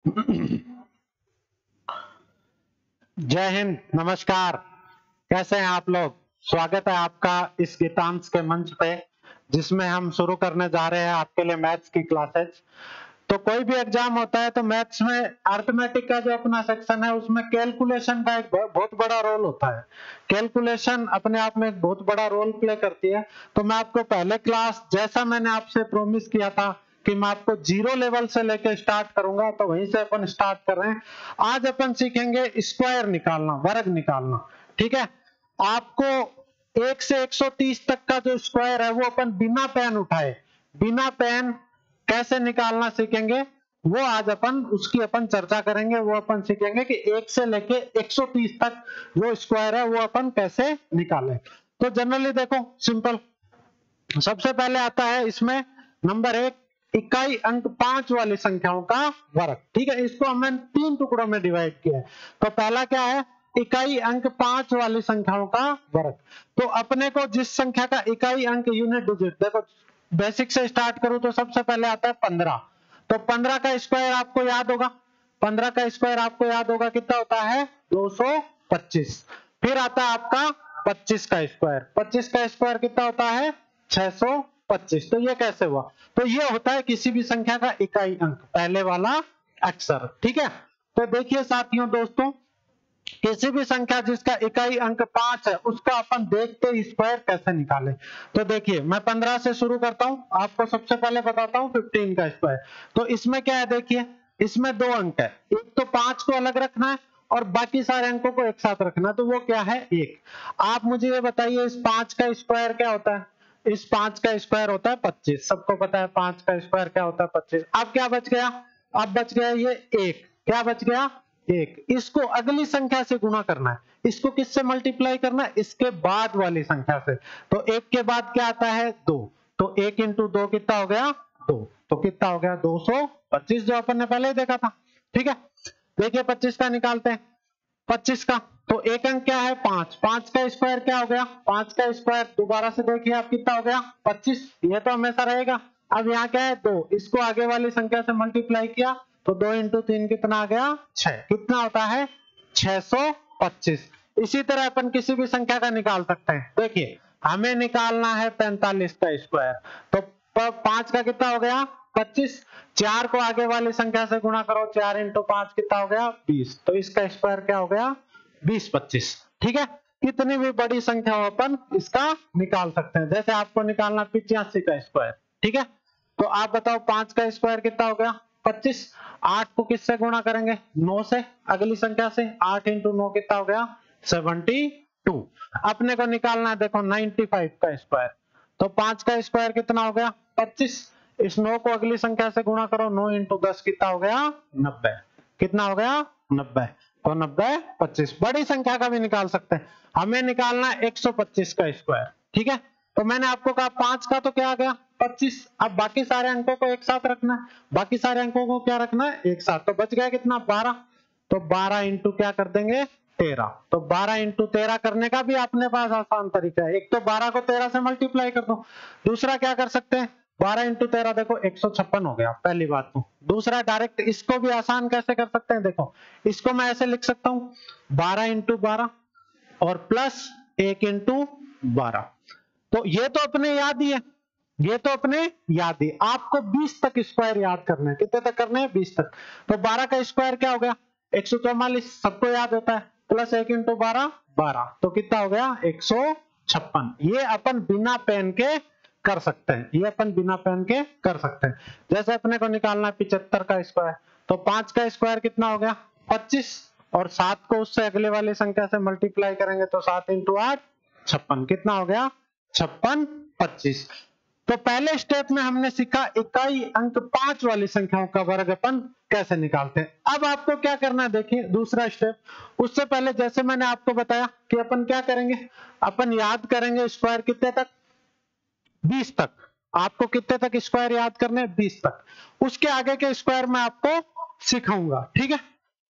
जय हिंद, नमस्कार। कैसे हैं आप लोग? स्वागत है आपका इस गीतांश के मंच पे, जिसमें हम शुरू करने जा रहे हैं आपके लिए मैथ्स की क्लासेस। तो कोई भी एग्ज़ाम होता है तो मैथ्स में अर्थमेटिक का जो अपना सेक्शन है, उसमें कैलकुलेशन का एक बहुत बड़ा रोल होता है। कैलकुलेशन अपने आप में एक बहुत बड़ा रोल प्ले करती है। तो मैं आपको पहले क्लास जैसा मैंने आपसे प्रोमिस किया था कि मैं आपको ज़ीरो लेवल से लेकर स्टार्ट करूँगा तो वहीं से अपन स्टार्ट कर रहे हैं। आज अपन सीखेंगे स्क्वायर निकालना, वर्ग निकालना, ठीक है? आपको एक से 130 तक का जो स्क्वायर है, वो अपन बिना पेन उठाए, बिना पेन कैसे निकालना सीखेंगे, वो आज अपन, उसकी अपन चर्चा करेंगे, वो अपन सीखेंगे कि एक से लेके 130 तक जो स्क्वायर है, वो अपन कैसे निकालें। तो जनरली देखो सिंपल सबसे पहले आता है इसमें नंबर एक इकाई अंक पाँच वाली संख्याओं का वर्ग। ठीक है, इसको हमने तीन टुकड़ों में डिवाइड किया है। तो पहला क्या है? इकाई अंक पाँच वाली संख्याओं का वर्ग। तो अपने को जिस संख्या का इकाई अंक यूनिट डिजिट देखो बेसिक से स्टार्ट करूँ तो सबसे पहले आता है पंद्रह। तो पंद्रह का स्क्वायर आपको याद होगा? पंद्रह का स्क्वायर आपको याद होगा कितना होता है? दो सौ पच्चीस। फिर आता है आपका पच्चीस का स्क्वायर पच्चीस का स्क्वायर कितना होता है? छह सौ पच्चीस। तो ये कैसे हुआ? तो ये होता है किसी भी संख्या का इकाई अंक, पहले वाला अक्षर, ठीक है? तो देखिए साथियों, दोस्तों, किसी भी संख्या जिसका इकाई अंक पाँच है, उसका अपन देखते स्क्वायर कैसे निकाले? तो देखिए, मैं पंद्रह से शुरू करता हूँ, आपको सबसे पहले बताता हूँ फिफ्टीन का स्क्वायर तो इसमें क्या है, देखिए, इसमें दो अंक है। एक तो पाँच को अलग रखना है और बाकी सारे अंकों को एक साथ रखना तो वो क्या है, एक। आप मुझे ये बताइए, इस पाँच का स्क्वायर क्या होता है? इस पाँच का स्क्वायर होता है पच्चीस। सबको पता है पाँच का स्क्वायर क्या होता है पच्चीस। अब क्या बच गया? अब बच गया ये एक। क्या बच गया? एक। इसको अगली संख्या से गुणा करना है। इसको किससे मल्टीप्लाई करना है? इसके बाद वाली संख्या से। तो एक के बाद क्या आता है? दो। तो एक इंटू दो कितना हो गया? दो। तो कितना हो गया? दो सौ पच्चीस जो अपन ने पहले देखा था। ठीक है? देखिए पच्चीस का निकालते हैं। पच्चीस का। तो एक अंक क्या है? पाँच। पाँच का स्क्वायर क्या हो गया? पाँच का स्क्वायर दोबारा से देखिए आप कितना हो गया? पच्चीस। ये तो हमेशा रहेगा। अब यहाँ क्या है? दो। इसको आगे वाली संख्या से मल्टीप्लाई किया तो दो इंटू तीन कितना आ गया? छह। कितना होता है? छह सौ पच्चीस। इसी तरह अपन किसी भी संख्या का निकाल सकते हैं। देखिए, हमें निकालना है पैंतालीस का स्क्वायर तो पाँच का कितना हो गया? पच्चीस। चार को आगे वाली संख्या से गुणा करो। चार इंटू पाँच कितना हो गया? बीस। तो इसका स्क्वायर क्या हो गया? बीस पच्चीस। ठीक है? कितनी भी बड़ी संख्या हो, अपन इसका निकाल सकते हैं। जैसे आपको निकालना पिचासी का स्क्वायर ठीक है? तो आप बताओ, पाँच का स्क्वायर कितना हो गया? पच्चीस। आठ को किससे गुणा करेंगे? नौ से। अगली संख्या से आठ इंटू नौ कितना हो गया? Seventy two. अपने को निकालना है, देखो नाइनटी फाइव का स्क्वायर तो पाँच का स्क्वायर कितना हो गया? पच्चीस। इस नौ को अगली संख्या से गुणा करो, नौ इंटू दस कितना हो गया? नब्बे। कितना हो गया? नब्बे। तो नब्बे पच्चीस। बड़ी संख्या का भी निकाल सकते हैं। हमें निकालना एक सौ पच्चीस का स्क्वायर ठीक है? तो मैंने आपको कहा पाँच का तो क्या आ गया? पच्चीस। अब बाकी सारे अंकों को एक साथ रखना है। बाकी सारे अंकों को क्या रखना है? एक साथ। तो बच गया कितना? बारह। तो बारह इंटू क्या कर देंगे? तेरह। तो बारह इंटू तेरह करने का भी अपने पास आसान तरीका है। एक तो बारह को तेरह से मल्टीप्लाई कर दो। दूसरा क्या कर सकते हैं? बारह इंटू तेरह देखो, एक सौ छप्पन हो गया, पहली बात तो। दूसरा डायरेक्ट इसको भी आसान कैसे कर सकते हैं? देखो, इसको मैं ऐसे लिख सकता हूँ, बारह इंटू बारह और प्लस एक इंटू बारह। तो ये तो अपने याद ही है, ये तो अपने याद ही आपको 20 तक स्क्वायर याद करना है। कितने तक करने हैं? 20 तक। तो 12 का स्क्वायर क्या हो गया? एक सौ चौवालिस, सबको याद होता है। प्लस एक इंटू बारह बारह। तो कितना हो गया? एक सौ छप्पन। ये अपन बिना पेन के कर सकते हैं। ये अपन बिना पेन के कर सकते हैं। जैसे अपने को निकालना है पिछहत्तर का स्क्वायर तो पाँच का स्क्वायर कितना हो गया? पच्चीस। और सात को उससे अगले वाली संख्या से मल्टीप्लाई करेंगे तो सात इंटू आठ, छप्पन। कितना हो गया? छप्पन, पच्चीस। तो पहले स्टेप में हमने सीखा इकाई अंक पाँच वाली संख्याओं का वर्ग अपन कैसे निकालते हैं। अब आपको क्या करना है? देखिए, दूसरा स्टेप उससे पहले जैसे मैंने आपको बताया कि अपन क्या करेंगे? अपन याद करेंगे स्क्वायर कितने तक? बीस तक। आपको कितने तक स्क्वायर याद करने बीस तक। उसके आगे के स्क्वायर में आपको सिखाऊँगा, ठीक है?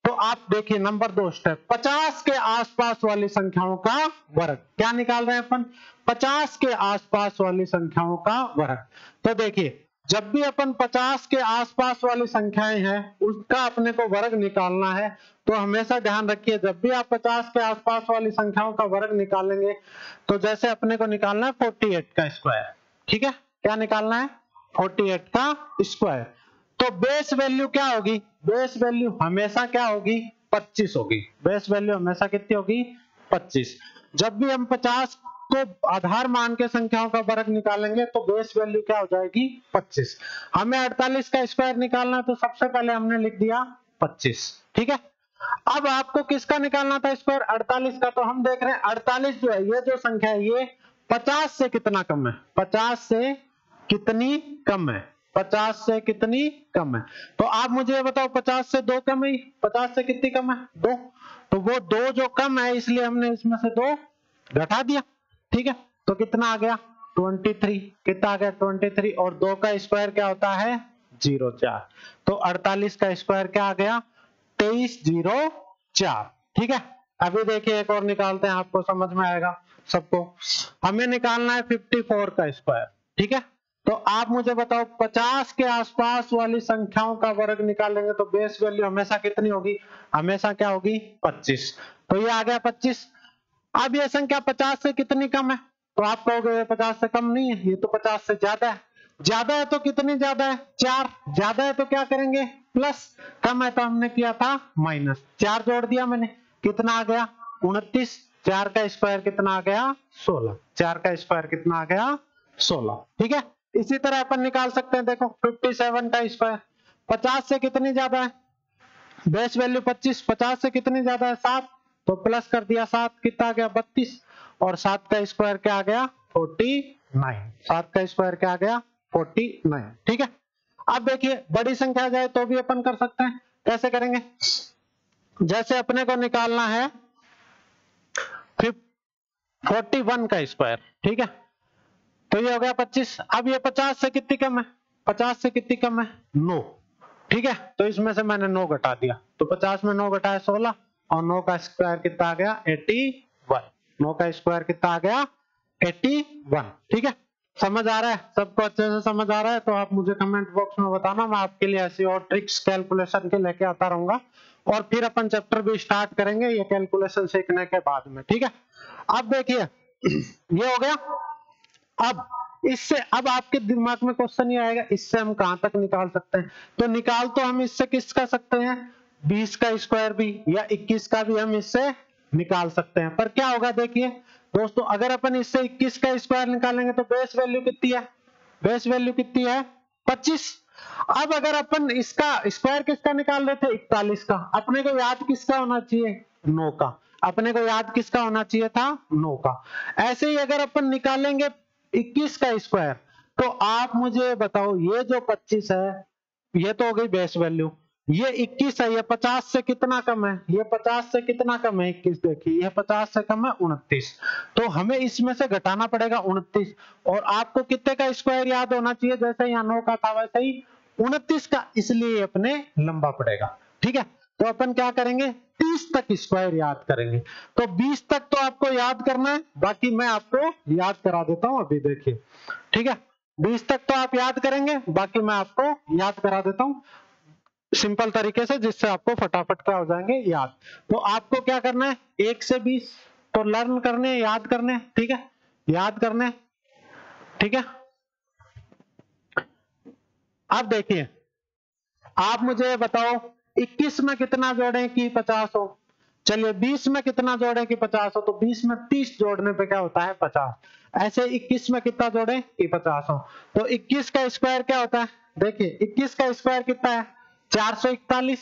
तो आप देखिए नंबर दो स्टेप पचास के आसपास वाली संख्याओं का वर्ग। क्या निकाल रहे हैं अपन? पचास के आसपास वाली संख्याओं का वर्ग। तो देखिए, जब भी अपन 50 के आसपास वाली संख्याएँ हैं, उसका अपने को वर्ग निकालना है तो हमेशा ध्यान रखिए, जब भी आप 50 के आसपास वाली संख्याओं का वर्ग निकालेंगे तो जैसे अपने को निकालना है 48 का स्क्वायर ठीक है? क्या निकालना है? 48 का स्क्वायर तो बेस वैल्यू क्या होगी? बेस वैल्यू हमेशा क्या होगी? 25 होगी। बेस वैल्यू हमेशा कितनी होगी? 25 जब भी हम 50 को आधार मान के संख्याओं का वर्ग निकालेंगे तो बेस वैल्यू क्या हो जाएगी? 25 हमें 48 का स्क्वायर निकालना है तो सबसे पहले हमने लिख दिया 25 ठीक है? अब आपको किसका निकालना था स्क्वायर 48 का. तो हम देख रहे हैं 48 जो है, ये जो संख्या है, ये 50 से कितना कम है? 50 से कितनी कम है? 50 से कितनी कम है? तो आप मुझे बताओ 50 से दो कम है? 50 से कितनी कम है? दो। तो वो दो जो कम है, इसलिए हमने इसमें से दो घटा दिया। ठीक है? तो कितना आ गया? 23 कितना आ गया? 23 और दो का स्क्वायर क्या होता है? ज़ीरो चार। तो 48 का स्क्वायर क्या आ गया? तेईस ज़ीरो चार। ठीक है? अभी देखिए एक और निकालते हैं, आपको समझ में आएगा सबको। हमें निकालना है 54 का स्क्वायर ठीक है? तो आप मुझे बताओ 50 के आसपास वाली संख्याओं का वर्ग निकालेंगे तो बेस वैल्यू हमेशा कितनी होगी? हमेशा क्या होगी? 25 तो ये आ गया 25 अब ये संख्या पचास से कितनी कम है? तो आप कहोगे, ये पचास से कम नहीं है, ये तो पचास से ज़्यादा है। ज़्यादा है तो कितनी ज़्यादा है? चार। ज़्यादा है तो क्या करेंगे? प्लस कम है तो हमने किया था माइनस चार जोड़ दिया मैंने। कितना आ गया? उनतीस। चार का स्क्वायर कितना आ गया? सोलह। चार का स्क्वायर कितना आ गया? सोलह। ठीक है? इसी तरह अपन निकाल सकते हैं देखो फिफ्टी सेवन का स्क्वायर पचास से कितनी ज़्यादा है? बेस वैल्यू पच्चीस। पचास से कितनी ज़्यादा है? सात। तो प्लस कर दिया सात। कितना आ गया? बत्तीस। और सात का स्क्वायर क्या आ गया? फोर्टी नाइन सात का स्क्वायर क्या आ गया? फोर्टी नाइन ठीक है? अब देखिए बड़ी संख्या जाए तो भी अपन कर सकते हैं। कैसे करेंगे? जैसे अपने को निकालना है फोर्टी वन का स्क्वायर ठीक है? तो ये हो गया पच्चीस। अब ये पचास से कितनी कम है? पचास से कितनी कम है? नौ। ठीक है? तो इसमें से मैंने नौ घटा दिया। तो पचास में नौ घटाया सोलह, और नौ का स्क्वायर कितना आ गया? एटी वन नौ का स्क्वायर कितना आ गया? एटी वन ठीक है? समझ आ रहा है? सबको अच्छे से समझ आ रहा है? तो आप मुझे कमेंट बॉक्स में बताना। मैं आपके लिए ऐसी और ट्रिक्स कैलकुलेशन के लेके आता रहूँगा। और फिर अपन चैप्टर भी स्टार्ट करेंगे, ये कैलकुलेशन सीखने के बाद में, ठीक है? अब देखिए, ये हो गया। अब इससे, अब आपके दिमाग में क्वेश्चन ये आएगा, इससे हम कहाँ तक निकाल सकते हैं? तो निकाल तो हम इससे किस का सकते हैं? बीस का स्क्वायर भी या इक्कीस का भी हम इससे निकाल सकते हैं। पर क्या होगा देखिए, दोस्तों, अगर अपन इससे इक्कीस का स्क्वायर निकालेंगे तो बेस वैल्यू कितनी है? बेस वैल्यू कितनी है? पच्चीस। अब अगर अपन इसका स्क्वायर किसका निकाल रहे थे? इकतालीस का। अपने को याद किसका होना चाहिए? नो का। अपने को याद किसका होना चाहिए था? नो का। ऐसे ही अगर अपन निकालेंगे इक्कीस का स्क्वायर तो आप मुझे बताओ, ये जो पच्चीस है, ये तो हो गई बेस वैल्यू ये 21 है, ये 50 से कितना कम है? ये 50 से कितना कम है? 21 देखिए, ये 50 से कम है 29 तो हमें इसमें से घटाना पड़ेगा 29 और आपको कितने का स्क्वायर याद होना चाहिए? जैसे यहाँ नौ का था वैसे ही। 29 का इसलिए अपने लंबा पड़ेगा। ठीक है? तो अपन क्या करेंगे? 30 तक स्क्वायर याद करेंगे। तो 20 तक तो आपको याद करना है। बाकी मैं आपको याद करा देता हूँ अभी देखिए। ठीक है? 20 तक तो आप याद करेंगे। बाकी मैं आपको याद करा देता हूँ। सिंपल तरीके से, जिससे आपको फटाफट क्या हो जाएँगे याद। तो आपको क्या करना है? एक से बीस। तो लर्न करने, याद करने, ठीक है? याद करने, ठीक है? अब देखिए, आप मुझे बताओ 21 में कितना जोड़ें कि 50 हो? चलिए 20 में कितना जोड़ें कि 50 हो? तो 20 में 30 जोड़ने पे क्या होता है? 50 ऐसे 21 में कितना जोड़ें? कि 50 हो। तो 21 का स्क्वायर क्या होता है? देखिए 21 का स्क्वायर कितना है? 441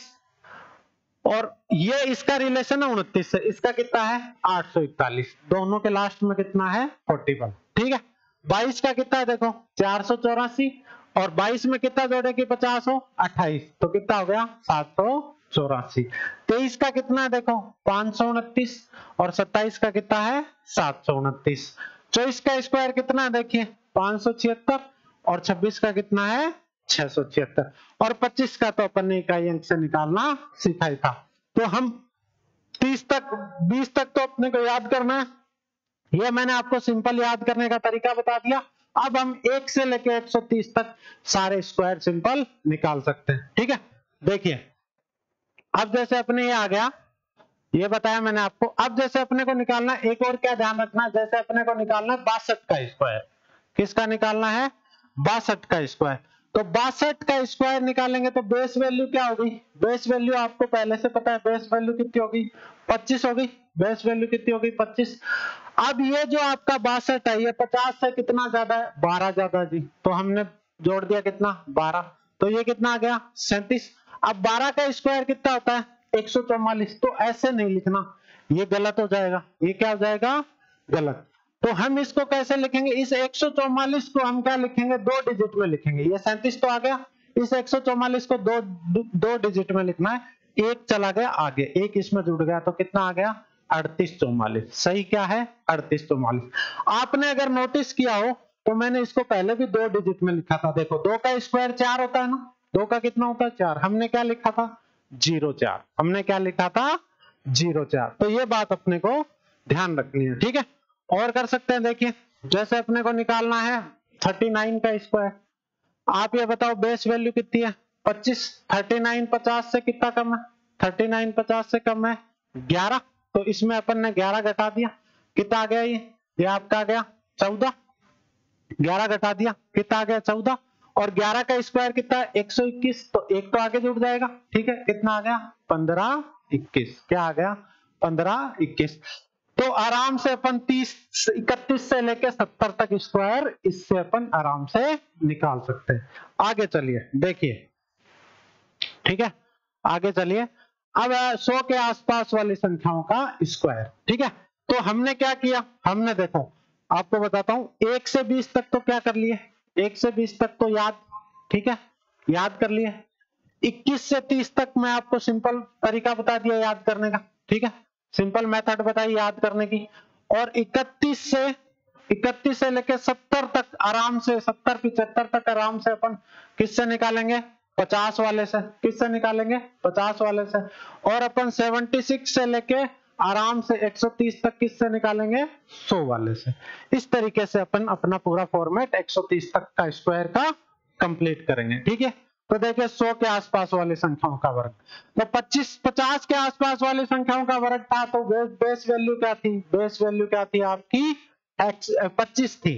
और ये इसका रिलेशन है उनतीस से। इसका कितना है? 841 दोनों के लास्ट में कितना है? 41 ठीक है? 22 का कितना है देखो? चार सौ चौरासी। और 22 में कितना जोड़े कि 50 हो? 28 तो कितना हो गया? सात सौ चौरासी। तेईस का कितना है देखो? पाँच सौ उनतीस। और 27 का कितना है? सात सौ उनतीस। चौबीस का स्क्वायर कितना है? देखिए, पाँच सौ छिहत्तर। और 26 का कितना है? छह सौ छिहत्तर। और 25 का तो अपन ने इकाई अंक से निकालना सीखा ही था। तो हम 30 तक 20 तक तो अपने को याद करना है। ये मैंने आपको सिंपल याद करने का तरीका बता दिया। अब हम एक से लेके 130 तक सारे स्क्वायर सिंपल निकाल सकते हैं। ठीक है? देखिए। अब जैसे अपने ये आ गया। ये बताया मैंने आपको। अब जैसे अपने को निकालना एक और क्या ध्यान रखना जैसे अपने को निकालना बासठ का स्क्वायर। किसका निकालना है? बासठ का स्क्वायर। तो बासठ का स्क्वायर निकालेंगे तो बेस वैल्यू क्या होगी? बेस वैल्यू आपको पहले से पता है बेस वैल्यू कितनी होगी? 25 होगी। बेस वैल्यू कितनी होगी? 25 अब ये जो आपका बासठ है, ये 50 से कितना ज़्यादा है? 12 ज़्यादा जी। तो हमने जोड़ दिया कितना? 12 तो ये कितना आ गया? सैंतीस। अब 12 का स्क्वायर कितना होता है? एक सौ चौवालीस। तो ऐसे नहीं लिखना। ये गलत हो जाएगा। ये क्या हो जाएगा? गलत। तो हम इसको कैसे लिखेंगे? इस 144 को हम क्या लिखेंगे? दो डिजिट में लिखेंगे। ये सैंतीस तो आ गया। इस 144 को दो दो डिजिट में लिखना है। एक चला गया आगे। एक इसमें जुड़ गया तो कितना आ गया? अड़तीस चौवालीस। सही क्या है? अड़तीस चौवालीस। आपने अगर नोटिस किया हो तो मैंने इसको पहले भी दो डिजिट में लिखा था। देखो, दो का स्क्वायर चार होता है ना? दो का कितना होता है? चार। हमने क्या लिखा था? ज़ीरो चार। हमने क्या लिखा था? ज़ीरो चार। तो ये बात अपने को ध्यान रखनी है। ठीक है? और कर सकते हैं, देखिए, जैसे अपने को निकालना है थर्टी नाइन का स्क्वायर आप ये बताओ बेस वैल्यू कितनी है? पच्चीस। थर्टी नाइन पचास से कितना कम है? थर्टी नाइन पचास से कम है, ग्यारह। तो इसमें अपन ने ग्यारह घटा दिया। कितना आ गया ये? ये आपका आ गया चौदह। ग्यारह घटा दिया। कितना आ गया चौदह? और ग्यारह का स्क्वायर कितना है? एक सौ इक्कीस। तो एक तो आगे जुड़ जाएगा, ठीक है? कितना आ गया? पंद्रह इक्कीस। क्या आ गया? पंद्रह इक्कीस। तो आराम से अपन तीस इकतीस से लेकर सत्तर तक स्क्वायर इससे अपन आराम से निकाल सकते हैं। आगे चलिए, देखिए। ठीक है? आगे चलिए। अब सौ के आसपास वाली संख्याओं का स्क्वायर ठीक है? तो हमने क्या किया? हमने देखो, आपको बताता हूँ, एक से बीस तक तो क्या कर लिए? एक से बीस तक तो याद। ठीक है? याद कर लिए। इक्कीस से तीस तक मैं आपको सिंपल तरीका बता दिया याद करने का। ठीक है? सिंपल मेथड बताई याद करने की। और 31 से 31 से लेके 70 तक आराम से 70 पिछहत्तर तक आराम से अपन किससे निकालेंगे? 50 वाले से। किससे निकालेंगे? 50 वाले से। और अपन 76 से लेके आराम से 130 तक किससे निकालेंगे? 100 वाले से। इस तरीके से अपन अपना पूरा फॉर्मेट 130 तक का स्क्वायर का कंप्लीट करेंगे। ठीक है? तो देखिए 100 के आसपास वाली संख्याओं का वर्ग। तो 25 50 के आसपास वाली संख्याओं का वर्ग था तो बेस वैल्यू क्या थी? बेस वैल्यू क्या थी आपकी? एक्स पच्चीस थी।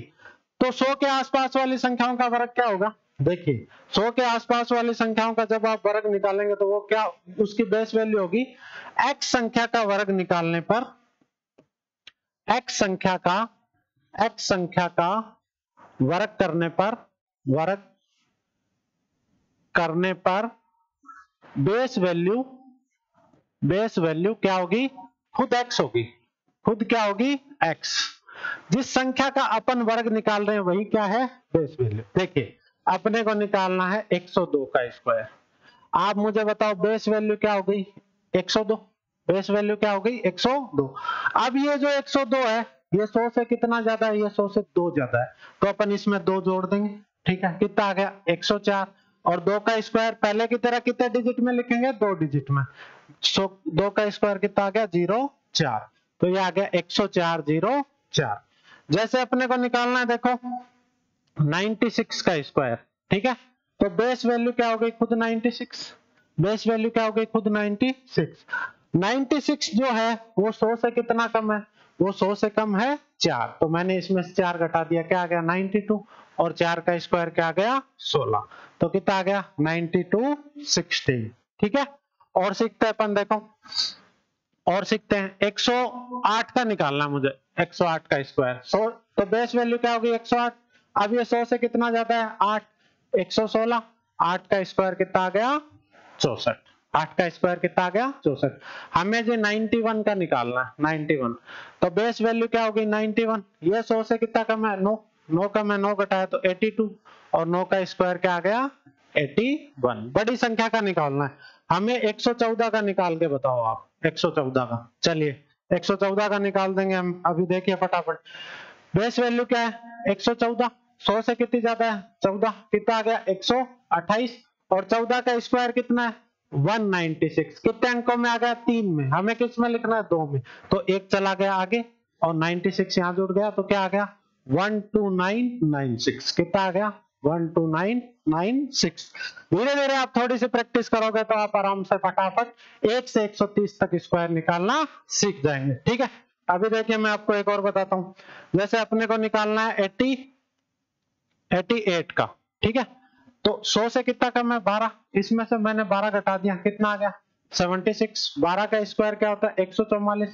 तो 100 के आसपास वाली संख्याओं का वर्ग क्या होगा? देखिए 100 के आसपास वाली संख्याओं का जब आप वर्ग निकालेंगे तो वो क्या, उसकी बेस वैल्यू होगी? एक्स संख्या का वर्ग निकालने पर, एक्स संख्या का, एक्स संख्या का वर्ग करने पर, वर्ग करने पर बेस वैल्यू बेस वैल्यू क्या होगी? खुद एक्स होगी। खुद क्या होगी? एक्स जिस संख्या का अपन वर्ग निकाल रहे हैं, वही क्या है? बेस वैल्यू देखिए, अपने को निकालना है 102 का स्क्वायर आप मुझे बताओ बेस वैल्यू क्या हो गई 102 बेस वैल्यू क्या हो गई 102 अब ये जो 102 है, ये 100 से कितना ज़्यादा है? ये 100 से दो ज़्यादा है। तो अपन इसमें दो जोड़ देंगे। ठीक है? कितना आ गया? 104 और दो का स्क्वायर पहले की तरह कितने डिजिट में लिखेंगे? दो डिजिट में। सो दो का स्क्वायर कितना आ गया? ज़ीरो चार। तो ये आ गया एक सौ चार ज़ीरो चार। जैसे अपने को निकालना है, देखो 96 का स्क्वायर ठीक है? तो बेस वैल्यू क्या हो गई खुद 96 बेस वैल्यू क्या हो गई खुद 96 96 जो है, वो 100 से कितना कम है? वो 100 से कम है चार। तो मैंने इसमें से चार घटा दिया, क्या आ गया? 92 और चार का स्क्वायर क्या आ गया? 16 तो कितना आ गया? 92 16 ठीक है? और सीखते हैं अपन, देखो। और सीखते हैं। 108 का निकालना मुझे। 108 का स्क्वायर। सो तो बेस वैल्यू क्या होगी? 108 अब ये 100 से कितना ज़्यादा है? 8 116 8 का स्क्वायर कितना आ गया? चौसठ। आठ का स्क्वायर कितना आ गया? चौसठ। हमें जो 91 का निकालना है। 91 तो बेस वैल्यू क्या होगी? 91 ये 100 से कितना कम है? नो। नो का मैं नो घटाया तो 82 और नौ का स्क्वायर क्या आ गया? 81 बड़ी संख्या का निकालना है। हमें 114 का निकाल के बताओ आप। 114 का। चलिए 114 का निकाल देंगे हम। अभी देखिए फटाफट। बेस वैल्यू क्या है? 114 100 से कितनी ज़्यादा है? 14 कितना आ गया? 128 और 14 का स्क्वायर कितना है? 196 कितने अंकों में आ गया? तीन में। हमें किसमें लिखना है? दो में। तो एक चला गया आगे और 96 यहाँ जुड़ गया। तो क्या आ गया? One two nine nine six कितना आ गया? One two nine nine six धीरे धीरे आप थोड़ी सी प्रैक्टिस करोगे तो आप आराम से फटाफट एक से 130 तक स्क्वायर निकालना सीख जाएँगे। ठीक है? अभी देखिए मैं आपको एक और बताता हूँ। जैसे अपने को निकालना है 80 88 का। ठीक है? तो 100 से कितना कम है? 12 इसमें से मैंने 12 घटा दिया। कितना आ गया? 76 12 का स्क्वायर क्या होता है? 144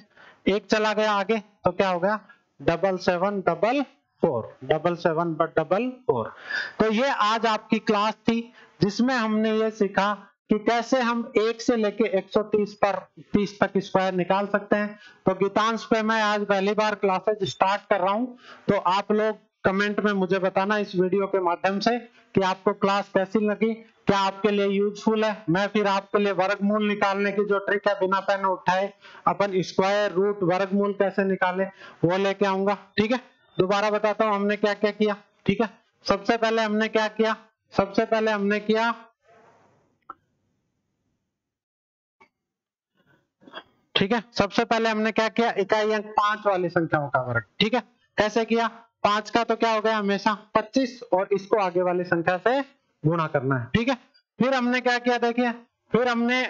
एक चला गया आगे तो क्या हो गया? Double seven double four. Double seven but double four. तो ये आज आपकी क्लास थी, जिसमें हमने ये सीखा कि कैसे हम एक से लेके 130 पर 30 तक स्क्वायर निकाल सकते हैं। तो गीतांश पे मैं आज पहली बार क्लासेज स्टार्ट कर रहा हूँ। तो आप लोग कमेंट में मुझे बताना इस वीडियो के माध्यम से कि आपको क्लास कैसी लगी, क्या आपके लिए यूजफुल है। मैं फिर आपके लिए वर्गमूल निकालने की जो ट्रिक है, बिना पेन उठाए अपन स्क्वायर रूट वर्गमूल कैसे निकाले, वो लेके आऊँगा। ठीक है? दोबारा बताता हूँ, हमने क्या क्या किया? ठीक है? सबसे पहले हमने क्या किया? सबसे पहले हमने किया ठीक है? सबसे पहले हमने क्या किया? इकाई अंक पाँच वाली संख्याओं का वर्ग, ठीक है? कैसे किया? पाँच का तो क्या हो गया हमेशा? पच्चीस और इसको आगे वाली संख्या से गुणा करना है, ठीक है? फिर हमने क्या किया, देखिए? फिर हमने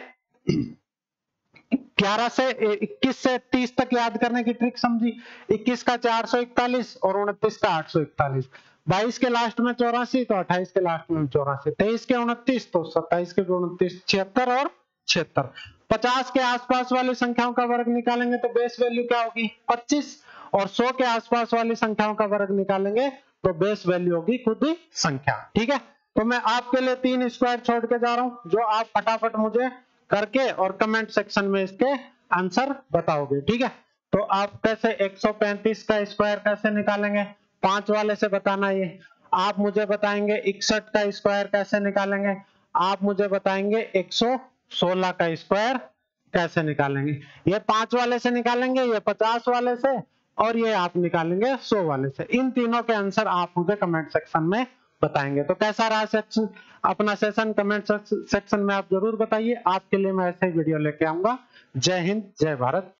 11 से 21 से 30 तक याद करने की ट्रिक समझी। 21 का 441 और 29 का 841 22 के लास्ट में चौरासी तो 28 के लास्ट में चौरासी। तेईस के उनतीस तो 27 के उनतीस, छिहत्तर और छिहत्तर। पचास के आसपास वाली संख्याओं का वर्ग निकालेंगे तो बेस वैल्यू क्या होगी? 25 और 100 के आसपास वाली संख्याओं का वर्ग निकालेंगे तो बेस वैल्यू होगी खुद संख्या। ठीक है? तो मैं आपके लिए तीन स्क्वायर छोड़ के जा रहा हूँ, जो आप फटाफट मुझे करके और कमेंट सेक्शन में इसके आंसर बताओगे, ठीक है? तो आप कैसे 135 का स्क्वायर कैसे निकालेंगे? पाँच वाले से बताना ये। आप मुझे बताएँगे इकसठ का स्क्वायर कैसे निकालेंगे? आप मुझे बताएँगे 116 का स्क्वायर कैसे निकालेंगे? ये पाँच वाले से निकालेंगे, ये पचास वाले से, और ये आप निकालेंगे सौ वाले से। इन तीनों के आंसर आप मुझे कमेंट सेक्शन में बताएँगे। तो कैसा रहा सेक्शन अपना सेशन कमेंट सेक्शन में आप ज़रूर बताइए। आपके लिए मैं ऐसे ही वीडियो लेके आऊँगा। जय हिंद, जय भारत।